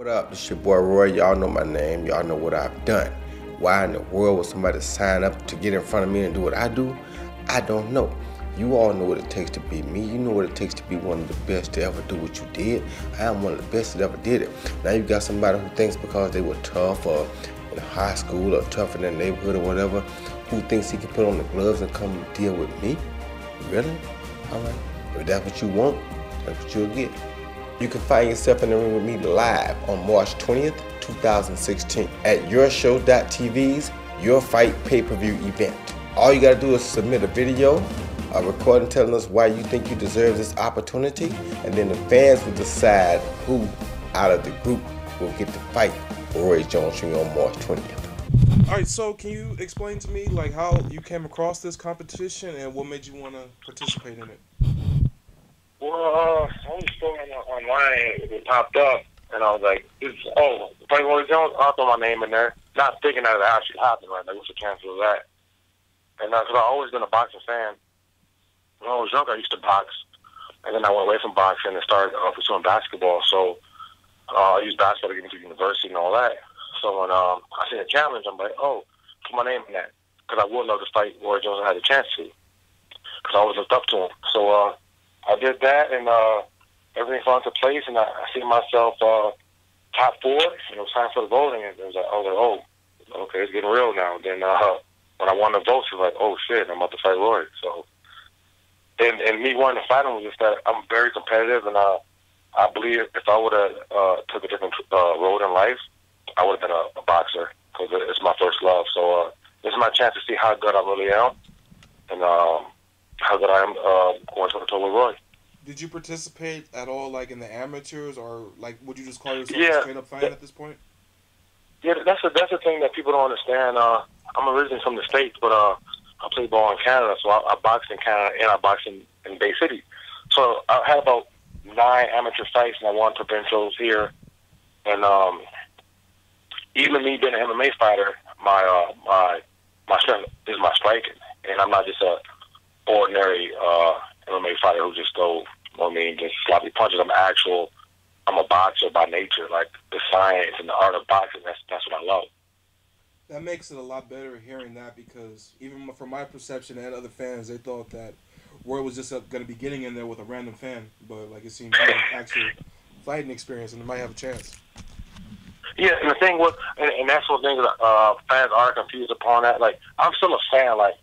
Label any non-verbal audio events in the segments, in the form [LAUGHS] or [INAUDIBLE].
What up? It's your boy Roy. Y'all know my name. Y'all know what I've done. Why in the world would somebody sign up to get in front of me and do what I do? I don't know. You all know what it takes to be me. You know what it takes to be one of the best to ever do what you did. I am one of the best that ever did it. Now you got somebody who thinks because they were tough or in high school or tough in their neighborhood or whatever, who thinks he can put on the gloves and come deal with me? Really? All right. If that's what you want, that's what you'll get. You can find yourself in the ring with me live on March 20th, 2016 at URshow.tv's UR Fight pay-per-view event. All you gotta do is submit a video, a recording telling us why you think you deserve this opportunity, and then the fans will decide who out of the group will get to fight Roy Jones Jr. on March 20th. All right, so can you explain to me like how you came across this competition and what made you want to participate in it? Well, uh, I was scrolling online, it popped up, and I was like, it's, oh, Frank Roy Jones, I'll throw my name in there. Not thinking that it actually happened, right? Like, what's the chances of that? And because I've always been a boxing fan. When I was younger, I used to box. And then I went away from boxing and started uh, pursuing basketball. So uh, I used basketball to get into university and all that. So when um, I see a challenge, I'm like, oh, put my name in that. Because I would love to fight Roy Jones. I had a chance to. Because I always looked up to him. So uh, I did that, and uh, everything fell into place, and I, I see myself uh, top four. And it was time for the voting, and it was like, I like, oh, okay, it's getting real now. Then uh, when I won the votes, it was like, oh shit, I'm about to fight Roy. So, and and me wanting to fight him was just that I'm very competitive, and uh, I believe if I would have uh, took a different uh, road in life, I would have been a, a boxer because it's my first love. So uh, this is my chance to see how good I really am, and um, how good I am uh, going to toe with Roy. Did you participate at all, like in the amateurs, or like would you just call yourself Yeah. a straight up fan at this point? Yeah, that's a, that's the thing that people don't understand. Uh, I'm originally from the states, but uh, I play ball in Canada, so I, I boxed in Canada and I boxed in, in Bay City. So I had about nine amateur fights, and I won provincials here. And um, even me being an MMA fighter, my uh, my my strength is my striking, and I'm not just a ordinary uh, MMA fighter who just go, you know I mean, just sloppy punches. I'm actual. I'm a boxer by nature. Like the science and the art of boxing, that's that's what I love. That makes it a lot better hearing that because even from my perception and other fans, they thought that Roy was just going to be getting in there with a random fan, but like it seems have [LAUGHS] actual fighting experience and they might have a chance. Yeah, and the thing was, and, and that's what things uh, fans are confused upon that. Like, I'm still a fan. Like,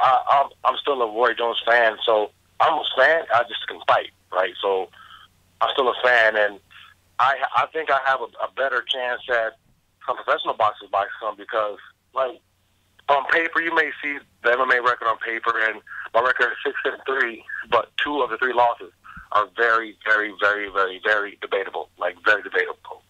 I, I'm I'm still a Roy Jones fan. So I'm a fan. I just can fight, right? So I'm still a fan, and I I think I have a, a better chance at some professional boxers boxing because, like, on paper you may see the MMA record on paper, and my record is six and three, but two of the three losses are very, very, very, very, very debatable. Like, very debatable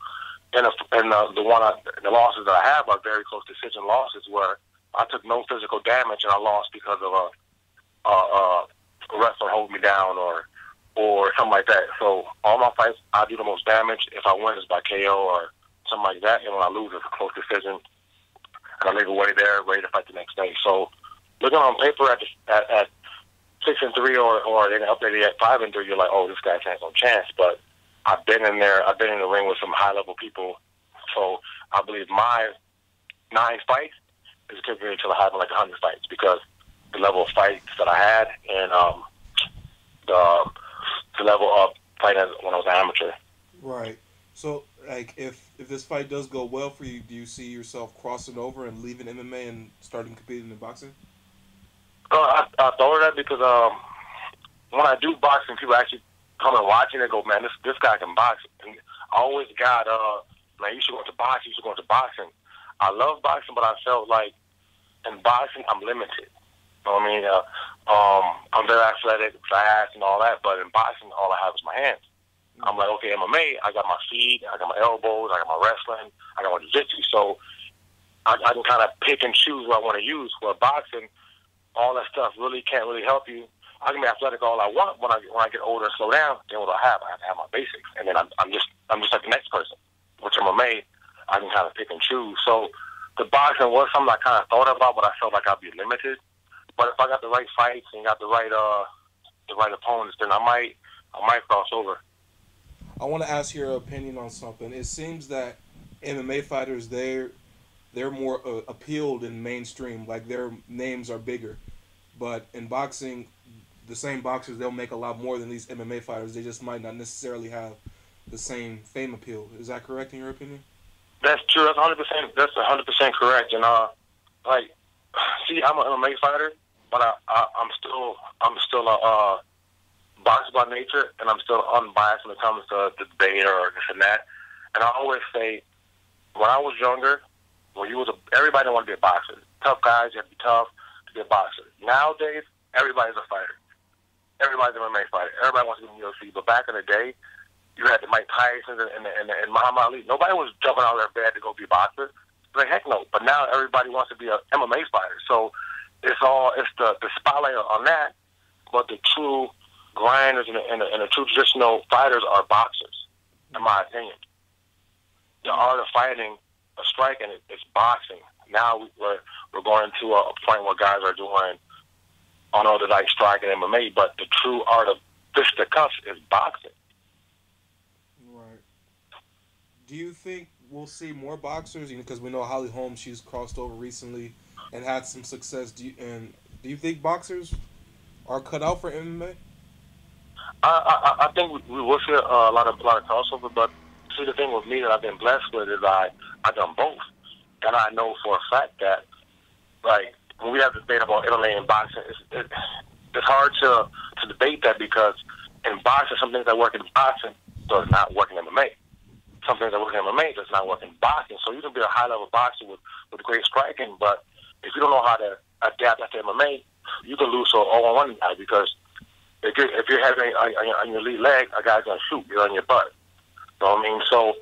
and if, and uh, the one I, the losses that I have are very close decision losses where I took no physical damage and I lost because of a, a, a wrestler holding me down or or something like that. So all my fights, I do the most damage. If I win, it's by KO or something like that. And when I lose, it's a close decision, and I leave away there, ready to fight the next day. So looking on paper at at, at six and three or or then updated at five and three, you're like, oh, this guy has no chance, but I've been in there. I've been in the ring with some high level people, so I believe my nine fights is equivalent to having like a hundred fights because the level of fights that I had and um, the the level of fighting when I was an amateur. Right. So, like, if if this fight does go well for you, do you see yourself crossing over and leaving MMA and starting competing in boxing? Uh, I, I thought of that because um, when I do boxing, people actually come and watch it and go, man, this this guy can box. And I always got, uh, man, you should go into boxing. You should go into boxing. I love boxing, but I felt like in boxing I'm limited. You know what I mean? Uh, um, I'm very athletic, fast, and all that, but in boxing, all I have is my hands. I'm like, okay, MMA, I got my feet, I got my elbows, I got my wrestling, I got my jiu-jitsu, so I, I can kind of pick and choose what I want to use. Where boxing, all that stuff really can't really help you. I can be athletic all I want when I when I get older and slow down. Then what do I have? I have to have my basics, and then I'm, I'm just I'm just like the next person. Which MMA, I can kind of pick and choose. So the boxing was something I kind of thought about, but I felt like I'd be limited. But if I got the right fights and got the right uh the right opponents, then I might I might cross over. I want to ask your opinion on something. It seems that MMA fighters they're they're more uh, appealed in mainstream, like their names are bigger. But in boxing, the same boxers they'll make a lot more than these MMA fighters. They just might not necessarily have the same fame appeal. Is that correct in your opinion? That's true. That's hundred percent. That's hundred percent correct. And uh, like, [SIGHS] see, I'm an MMA fighter, but I, I I'm still I'm still a uh, boxer by nature, and I'm still unbiased when it comes to the debate or this and that. And I always say, when I was younger, when you was a, everybody wanted to be a boxer. Tough guys, you have to be tough to be a boxer. Nowadays, everybody's a fighter. Everybody's an MMA fighter. Everybody wants to be in the UFC. But back in the day, you had the Mike Tyson and, and, and, and Muhammad Ali. Nobody was jumping out of their bed to go be a boxer. Like heck no. But now everybody wants to be an MMA fighter. So it's all it's the the spotlight on that. But the true grinders and the, and, the, and the true traditional fighters are boxers, in my opinion. The art of fighting, a striking, it, it's boxing. Now we're we're going to a point where guys are doing, I know that like striking MMA, but the true art of fisticuffs is boxing. Right. Do you think we'll see more boxers? You know, because we know Holly Holm, she's crossed over recently and had some success. Do you, and do you think boxers are cut out for MMA? I, I, I think we, will see a, a lot of a lot of crossover, but see the thing with me that I've been blessed with is I I done both, and I know for a fact that like when we have this debate about MMA and boxing, it's, it, it's hard to to debate that because in boxing, some things that work in boxing does not work in MMA. Some things that work in MMA does not work in boxing. So you can be a high level boxer with with great striking, but if you don't know how to adapt that to MMA, you can lose to an 0 1 guy because if you're, if you're having on, on your lead leg, a guy's gonna shoot you on your butt. You know what I mean? So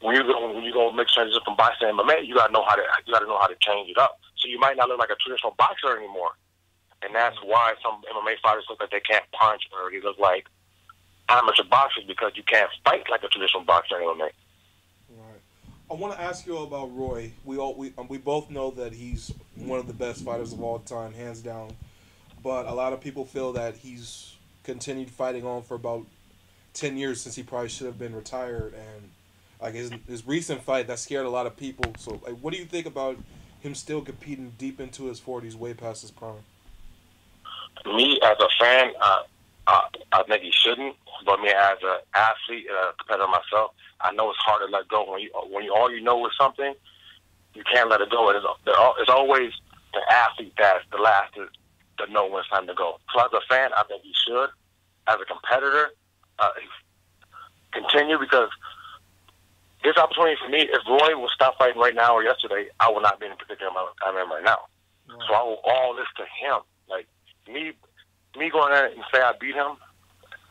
when you go when you go make transition from boxing to MMA, you gotta know how to you gotta know how to change it up. So you might not look like a traditional boxer anymore, and that's mm-hmm. why some MMA fighters look like they can't punch or they look like amateur boxers because you can't fight like a traditional boxer in MMA. I want to ask you about Roy. We all we um, we both know that he's one of the best fighters of all time, hands down. But a lot of people feel that he's continued fighting on for about ten years since he probably should have been retired, and like his his recent fight that scared a lot of people. So, like, what do you think about him still competing deep into his forties, way past his prime? Me as a fan, uh, uh, I think he shouldn't. But me as an athlete, a competitor myself, I know it's hard to let go when you when you all you know is something, you can't let it go. It's, it's always the athlete that's the last to, to know when it's time to go. So as a fan, I think he should. As a competitor, uh, continue because this opportunity for me. If Roy would stop fighting right now or yesterday, I would not be in the predicament I'm in right now. Right. So I owe all this to him. Like me, me going there and say I beat him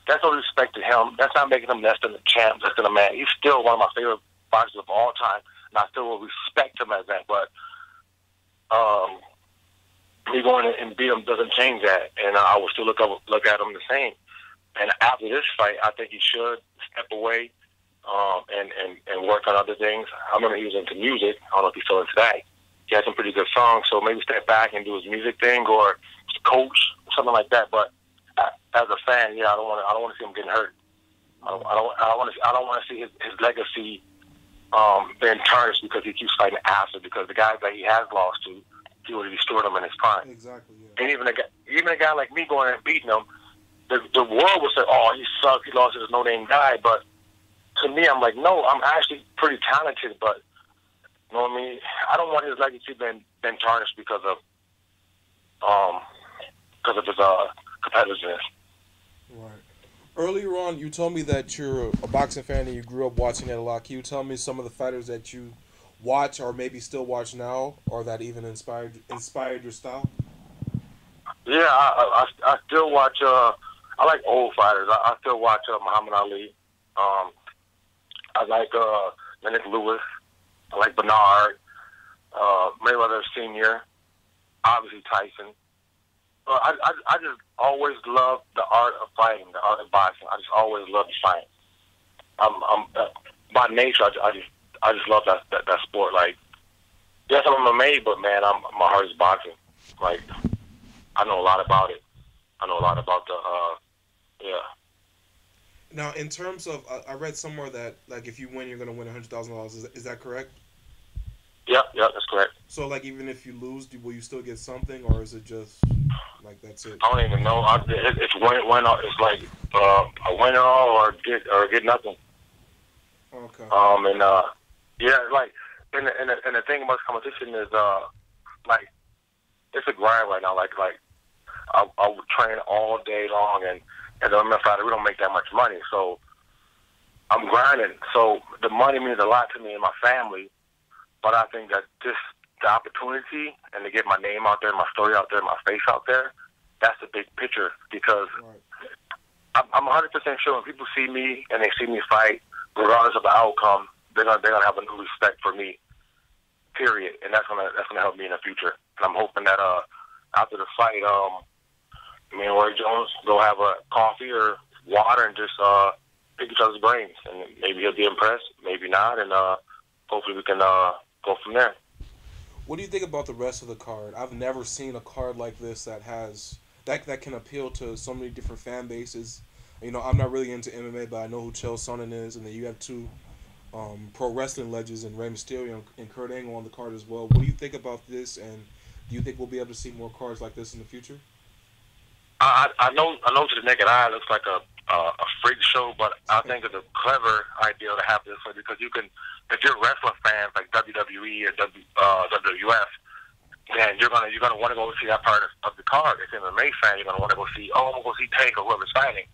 that's no respect to him. That's not making him less than a champ, less than a man. He's still one of my favorite boxers of all time, and I still will respect him as that. But um, me going and beat him doesn't change that, and I will still look up, look at him the same. And after this fight, I think he should step away um, and, and and work on other things. I remember he was into music. I don't know if he's still into that. He had some pretty good songs, so maybe step back and do his music thing or coach something like that. But as a fan, yeah, I don't want to. I don't want to see him getting hurt. I don't. I don't. I want to. I don't want to see his, his legacy um, being tarnished because he keeps fighting after. Because the guys that he has lost to, he would have destroyed them in his prime. Exactly. Yeah. And even a guy, even a guy like me going and beating him, the the world would say, "Oh, he sucks. He lost to this no name guy." But to me, I'm like, no, I'm actually pretty talented. But you know what I mean? I don't want his legacy been been tarnished because of um because of his uh competitiveness. Right. Earlier on, you told me that you're a boxing fan and you grew up watching it a lot. Can you tell me some of the fighters that you watch or maybe still watch now, or that even inspired inspired your style? Yeah, I I, I still watch. Uh, I like old fighters. I, I still watch uh, Muhammad Ali. Um, I like uh, Lennox Lewis. I like Bernard. Uh, Mayweather Senior. Obviously Tyson. Uh, I, I I just always loved the art of fighting, the art of boxing. I just always loved the fight. I'm, I'm uh, by nature, I, I just I just love that, that that sport. Like, yes, I'm MMA, but man, I'm my heart is boxing. Like, I know a lot about it. I know a lot about the uh, yeah. Now, in terms of, uh, I read somewhere that like if you win, you're gonna win a hundred thousand dollars. Is is that correct? Yep, yep, that's correct. So like even if you lose, do, will you still get something, or is it just like that's it? I don't even know. I, it, it's win, win. It's like uh, a win all or get or get nothing. Okay. Um, and uh, yeah, like, and the, and the, and the thing about competition is uh, like, it's a grind right now. Like, like, I, I would train all day long, and and the matter fact, we don't make that much money, so I'm grinding. So the money means a lot to me and my family, but I think that just the opportunity and to get my name out there, my story out there, my face out there, that's the big picture because. I'm I'm 100% sure when people see me and they see me fight, regardless of the outcome, they're gonna they're gonna have a new respect for me. Period, and that's gonna that's gonna help me in the future. And I'm hoping that uh after the fight, um, me and Roy Jones go have a coffee or water and just uh pick each other's brains, and maybe he'll be impressed, maybe not, and uh hopefully we can uh go from there. What do you think about the rest of the card? I've never seen a card like this that has that that can appeal to so many different fan bases. You know, I'm not really into MMA, but I know who Chael Sonnen is, and then you have two um, pro wrestling legends and Rey Mysterio and Kurt Angle on the card as well. What do you think about this, and do you think we'll be able to see more cards like this in the future? I I know I know to the naked eye it looks like a a, a freak show, but I think it's a clever idea to have this way because you can, if you're wrestling fans like WWE or w, uh, WWF, then you're gonna you're gonna want to go see that part of, of the card. If you're an MMA fan, you're gonna want to go see oh I'm gonna go see Tank or whoever's fighting.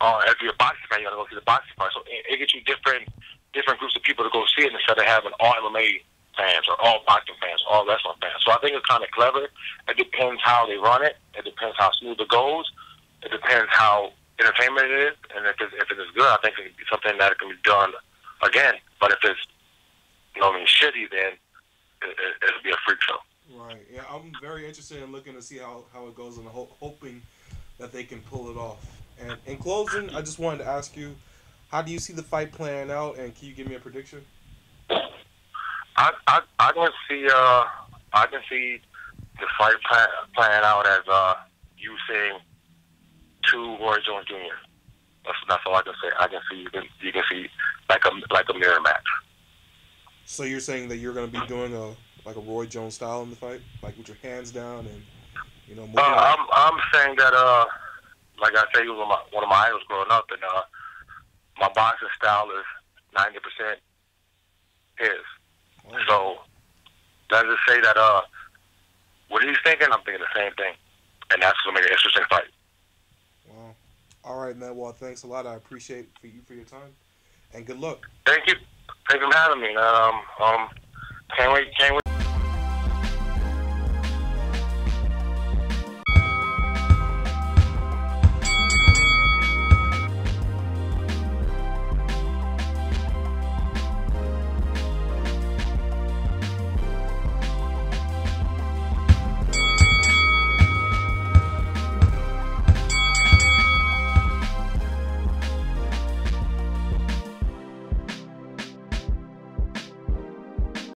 Uh, if you're a boxing fan, you're gonna go see the boxing part. So it, it gets you different different groups of people to go see it instead of having all MMA fans or all boxing fans, all wrestling fans. So I think it's kind of clever. It depends how they run it. It depends how smooth it goes. It depends how entertainment it is, and if it's, if it is good, I think it can be something that can be done again. But if it's you know, I mean, shitty, then it, it, it'll be a freak show. Right. Yeah, I'm very interested in looking to see how, how it goes and ho- hoping that they can pull it off. And in closing, I just wanted to ask you, how do you see the fight playing out, and can you give me a prediction? I I I can see uh I can see the fight plan, playing out as uh you saying to Roy Jones Jr. That's that's all I can say. I can see you can you can see like a like a mirror match. So you're saying that you're going to be doing a like a Roy Jones style in the fight, like with your hands down and you know. Moving Uh. I'm I'm saying that uh like I say, he was one of my, one of my idols growing up, and uh my boxing style is ninety percent his. Oh, So let's just say that uh what he's thinking, I'm thinking the same thing, and that's gonna make an interesting fight. All right, man. Well, thanks a lot. I appreciate for you for your time, and good luck. Thank you. Thank you for having me. Um, um, can't wait. Can't wait.